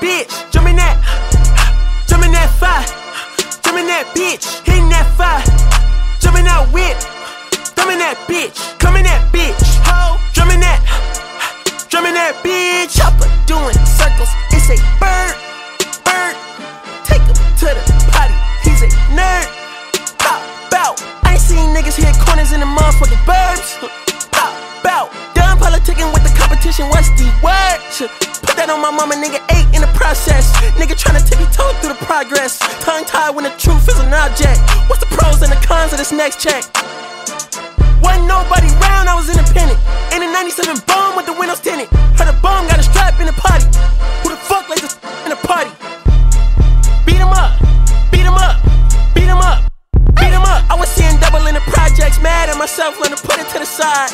bitch. Jumping that, jumping that fire. Jumping that bitch, hitting that fire. Jumping that whip, thumbing that bitch. Coming that bitch, ho. Drumming that, drumming that bitch. Chopper doing circles. It's a bird, bird. Take him to the potty. He's a nerd. Pop bout. I ain't seen niggas hit corners in the motherfucking burbs. Pop bout. Done politicking with the competition. What's the word? Put that on my mama, nigga. Eight in process. Nigga tryna tippy toe through the progress. Tongue tied when the truth is an object. What's the pros and the cons of this next check? Wasn't nobody round, I was independent. In a 97 bomb with the windows tinted. Heard a bomb got a strap in the potty. Who the fuck like this in a party? Beat him up, beat him up, beat him up, beat him up. I was seeing double in the projects, mad at myself, learned to put it to the side.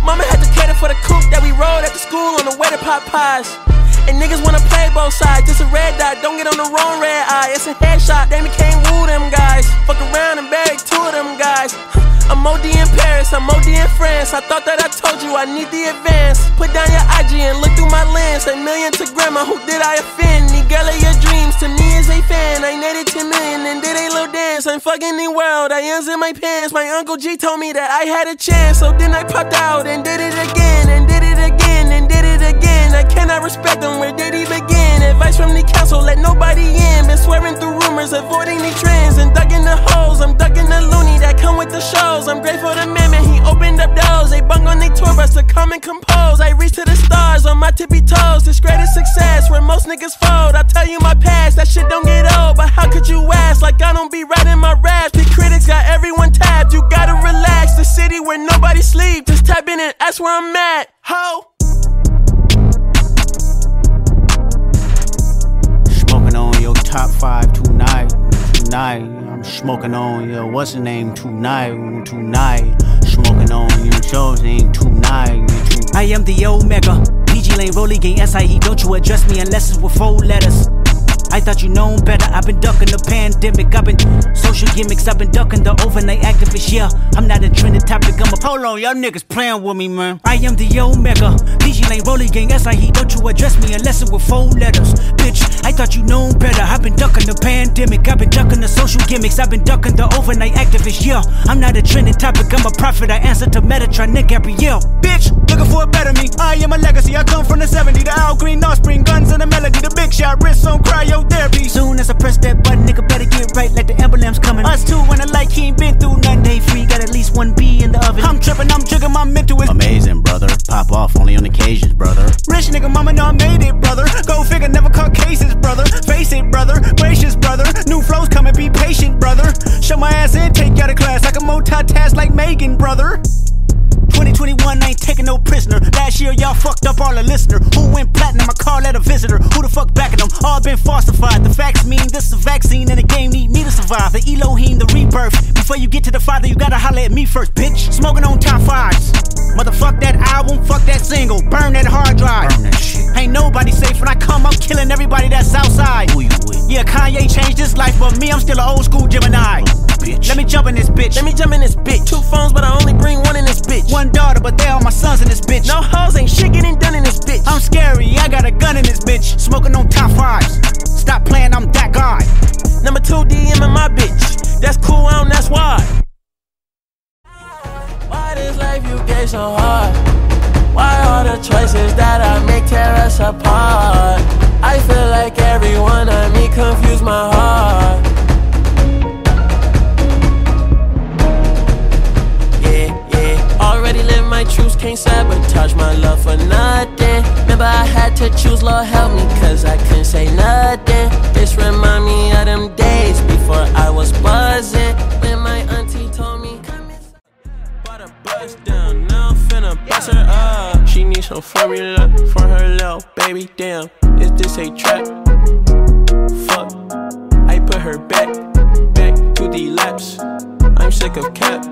Mama had to cater for the coupe that we rode at the school on the way to Popeyes. And niggas wanna play both sides, just a red dot, don't get on the wrong red eye. It's a headshot, damn they became woo them guys. Fuck around and bag two of them guys. I'm OD in Paris, I'm OD in France. I thought that I told you I need the advance. Put down your IG and look through my lens. A million to grandma, who did I offend? The girl of your dreams to me is a fan. I netted 10 million and did a little dance. I'm fucking the world, I ends in my pants. My uncle G told me that I had a chance. So then I popped out and did it again, and did it I'm grateful man, he opened up doors. They bung on their tour bus to come and compose. I reach to the stars on my tippy toes. This greatest success where most niggas fold. I tell you my past, that shit don't get old. But how could you ask? Like I don't be writing my raps. The critics got everyone tapped. You gotta relax. The city where nobody sleep. Just type in and that's where I'm at. Ho. Smoking on your top five tonight, tonight. I'm smoking on your what's the name tonight, tonight. Smoking on your show's name tonight, tonight. I am the Omega. PG Lang, Rolly Gang, SIE. Don't you address me unless it's with four letters. I thought you known better. I've been ducking the pandemic. I've been social gimmicks. I've been ducking the overnight activists. Yeah, I'm not a trending topic. I'm a hold on, y'all niggas playing with me, man. I am the Omega. Lang, Rolly Gang, he Don't you address me unless it's with four letters. Bitch, I thought you known better. I've been ducking the pandemic. I've been ducking the social gimmicks. I've been ducking the overnight activists. Yeah, I'm not a trending topic. I'm a prophet. I answer to Metatron, Nick Gabriel. Bitch, looking for a better me. I am a legacy. I come from the 70. The Al Green offspring, guns and the melody. The big shot, wrist on cryotherapy. Soon as I press that button, nigga better get right like the emblem's coming. Us two when I like he ain't been through nothing. Day free, got at least one B in the oven. I'm tripping, I'm jigging, my mental Amazing, brother. Pop off only on brother. Rich nigga, mama know I made it, brother. Go figure, never caught cases, brother. Face it, brother. Gracious, brother. New flows coming, be patient, brother. Show my ass in, take you out of class. I can multitask like Megan, brother. 2021 ain't taking no prisoner. Last year, y'all fucked up all the listener. Who went platinum? I call that a visitor. Who the fuck backing them? All been falsified. The facts mean this is a vaccine and the game need me to survive. The Elohim, the rebirth. Before you get to the father, you gotta holler at me first, bitch. Smoking on top fives. Motherfuck that album, fuck that single. Burn that hard drive. Burn that shit. Ain't nobody safe when I come I'm killing everybody that's outside. Who you with? Yeah, Kanye changed his life, but me, I'm still an old school Gemini. Bitch. Let me jump in this bitch. Let me jump in this bitch. Two phones, but I only bring one in this bitch. One daughter, but they all my sons in this bitch. No hoes, ain't shit getting done in this bitch. I'm scary, I got a gun in this bitch. Smoking on top fives. Stop playing, I'm that guy. Number two DM in my bitch. That's cool, I don't, that's why. Why this life you get so hard? All the choices that I make tear us apart? I feel like everyone of me confuse my heart. Yeah, yeah. Already live my truths, can't sabotage my love for nothing. Remember I had to choose, Lord help me, cause I couldn't say nothing. This remind me of them days before I was buzzing. Finna bust her up. She needs some formula for her little baby. Damn, is this a trap? Fuck, I put her back, back to the laps. I'm sick of cap.